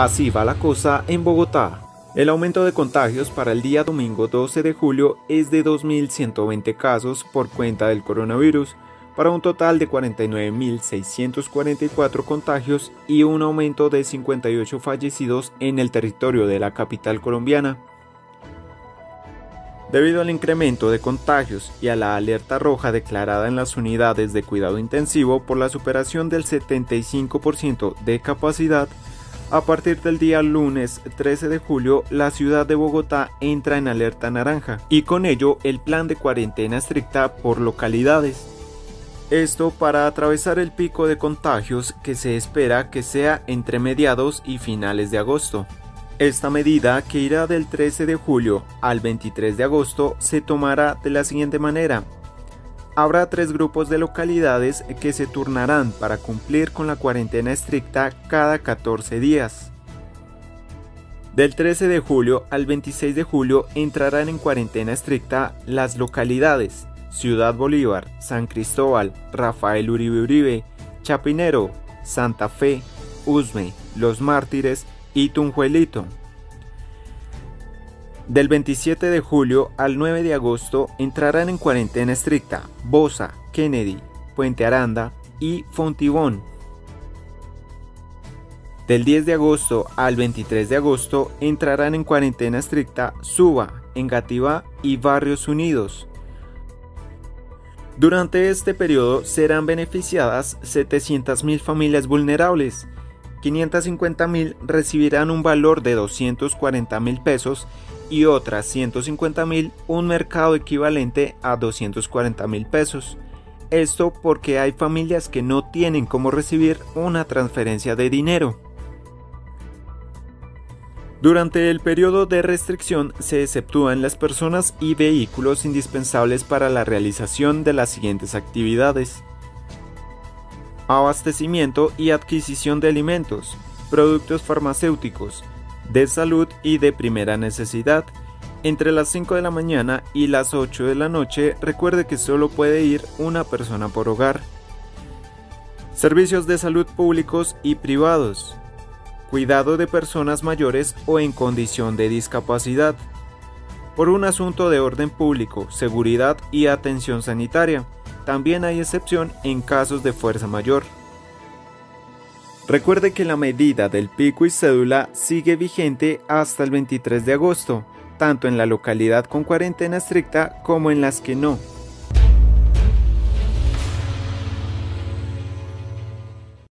Así va la cosa en Bogotá. El aumento de contagios para el día domingo 12 de julio es de 2.120 casos por cuenta del coronavirus, para un total de 49.644 contagios y un aumento de 58 fallecidos en el territorio de la capital colombiana. Debido al incremento de contagios y a la alerta roja declarada en las unidades de cuidado intensivo por la superación del 75% de capacidad, a partir del día lunes 13 de julio, la ciudad de Bogotá entra en alerta naranja y con ello el plan de cuarentena estricta por localidades. Esto para atravesar el pico de contagios que se espera que sea entre mediados y finales de agosto. Esta medida, que irá del 13 de julio al 23 de agosto, se tomará de la siguiente manera. Habrá tres grupos de localidades que se turnarán para cumplir con la cuarentena estricta cada 14 días. Del 13 de julio al 26 de julio entrarán en cuarentena estricta las localidades Ciudad Bolívar, San Cristóbal, Rafael Uribe Uribe, Chapinero, Santa Fe, Usme, Los Mártires y Tunjuelito. Del 27 de julio al 9 de agosto entrarán en cuarentena estricta Bosa, Kennedy, Puente Aranda y Fontibón. Del 10 de agosto al 23 de agosto entrarán en cuarentena estricta Suba, Engativá y Barrios Unidos. Durante este periodo serán beneficiadas 700.000 familias vulnerables, 550.000 recibirán un valor de 240.000 pesos y otras 150 mil un mercado equivalente a 240 mil pesos. Esto porque hay familias que no tienen cómo recibir una transferencia de dinero. Durante el periodo de restricción se exceptúan las personas y vehículos indispensables para la realización de las siguientes actividades. Abastecimiento y adquisición de alimentos, productos farmacéuticos, de salud y de primera necesidad. Entre las 5 de la mañana y las 8 de la noche recuerde que solo puede ir una persona por hogar. Servicios de salud públicos y privados. Cuidado de personas mayores o en condición de discapacidad. Por un asunto de orden público, seguridad y atención sanitaria. También hay excepción en casos de fuerza mayor. Recuerde que la medida del pico y cédula sigue vigente hasta el 23 de agosto, tanto en la localidad con cuarentena estricta como en las que no.